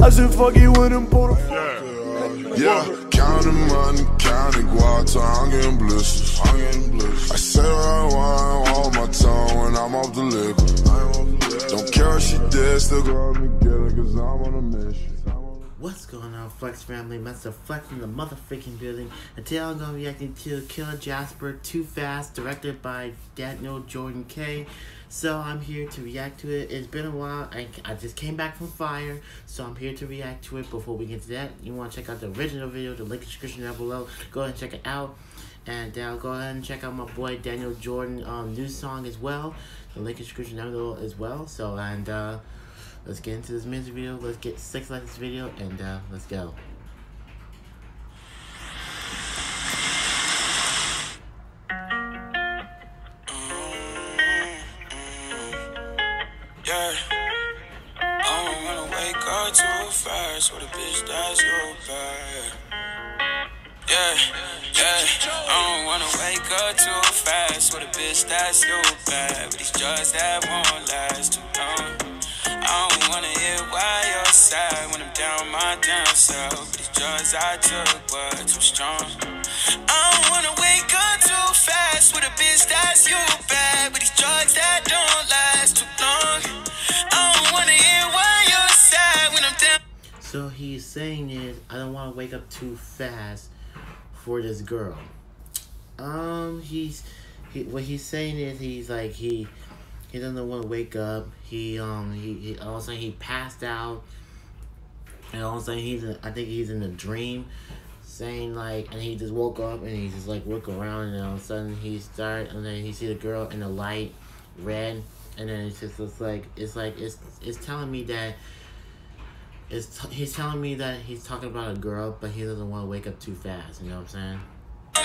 I said fuck you with him, pull the fuck Yeah, counting money, counting guap I'm getting blisters. I'm getting blisters. I say what I want, hold my tongue when I'm off the liquor. Don't care if she dead, still go me What's going on, Flex family? Master Flex in the motherfucking building. And today I'm gonna be reacting to Killer Jasper Too Fast, directed by Daniel Jordan K. So I'm here to react to it. It's been a while. I, I just came back from fire, so I'm here to react to it. Before we get to that, you want to check out the original video, the link in the description down below. Go ahead and check it out. And uh, go ahead and check out my boy Daniel Jordan um, new song as well. The link in the description down below as well. So and uh, let's get into this music video. Let's get six likes this video and uh, let's go. Yeah. I don't wanna wake up too fast with a bitch that's your bad. Yeah, yeah. I don't wanna wake up too fast with a bitch that's your bad. With these drugs that won't last too I took were too strong. I don't wanna wake up too fast with a bitch that's you bad. These drugs that don't last too long. I don't wanna hear why you're sad when I'm down. So he's saying is, I don't want to wake up too fast for this girl. Um, he's he, what he's saying is he's like he he doesn't want to wake up. He um he, he all of a sudden he passed out, and all of a sudden he's in, I think he's in a dream, saying like and he just woke up and he just like look around and all of a sudden he start and then he see the girl in the light, red, and then it's just it's like it's like it's it's telling me that it's he's telling me that he's talking about a girl, but he doesn't want to wake up too fast. You know what I'm saying?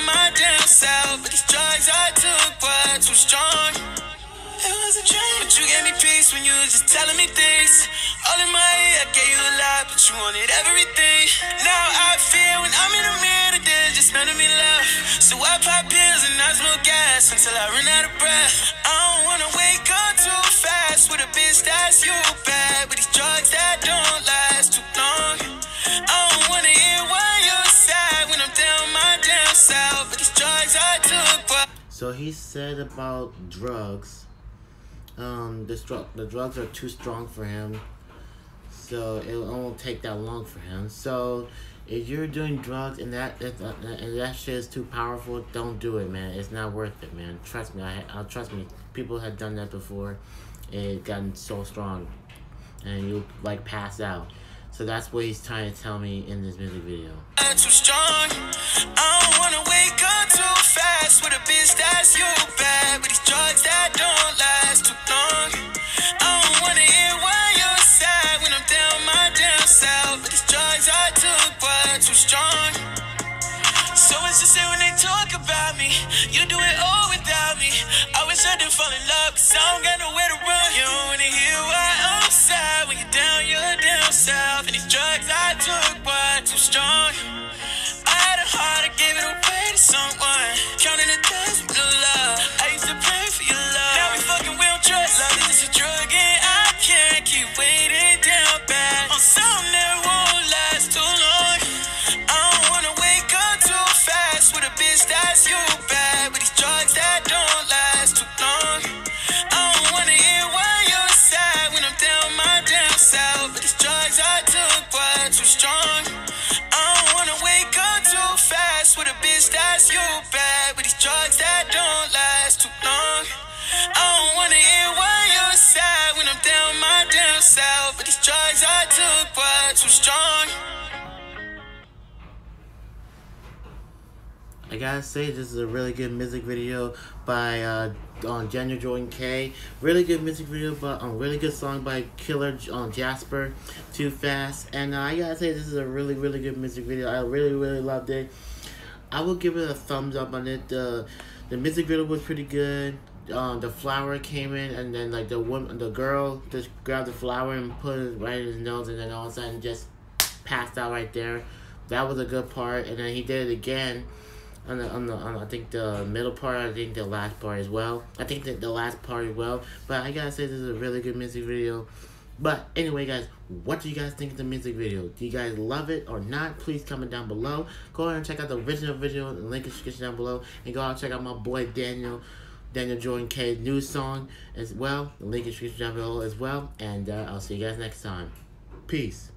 my damn self, but these drugs I took were too strong. It was a dream, but you gave me peace when you was just telling me things. All in my head, I gave you a lot, but you wanted everything. Now I feel when I'm in the mirror there's just none of me left. So I pop pills and I smoke gas until I run out of breath. I don't wanna wake up too fast with a bitch that's you bad, with these drugs that don't last too long. I don't wanna hear why you're sad when I'm down my damn self. But these drugs I took, So he said about drugs. Um, the drug the drugs are too strong for him. So it won't take that long for him. So if you're doing drugs and that that- and that shit is too powerful, don't do it, man. It's not worth it, man. Trust me. I, I trust me. People have done that before. It gotten so strong, and you like pass out. So that's what he's trying to tell me in this music video. too strong. I don't wanna wake up too fast with a bitch that's you bad. These drugs that don't last too long. I don't wanna hear why you're sad when I'm down my damn self. These drugs I took were too strong. So it's just say when they talk about me, you do it all without me. I wish I didn't fall in love, I don't got nowhere to run. You don't wanna hear why I'm sad when you're down your damn self. And these drugs I took were too strong. I had a heart, I gave it away to someone. Counting the days with no love. My damn self. But these drugs I took were too strong. I gotta say, this is a really good music video by uh, on Daniel Jordan K. Really good music video, but a um, really good song by Killer on Jasper, Too Fast. And uh, I gotta say, this is a really really good music video. I really really loved it. I will give it a thumbs up on it. The the music video was pretty good. Um, the flower came in, and then like the woman, the girl just grabbed the flower and put it right in his nose, and then all of a sudden just passed out right there. That was a good part, and then he did it again on the, on the on I think the middle part. I think the last part as well. I think that the last part as well. But I gotta say this is a really good music video. But anyway, guys, what do you guys think of the music video? Do you guys love it or not? Please comment down below. Go ahead and check out the original video. The link is description down below. And go out and check out my boy Daniel. Daniel Jordan K's new song as well. The link is down below as well. And uh, I'll see you guys next time. Peace.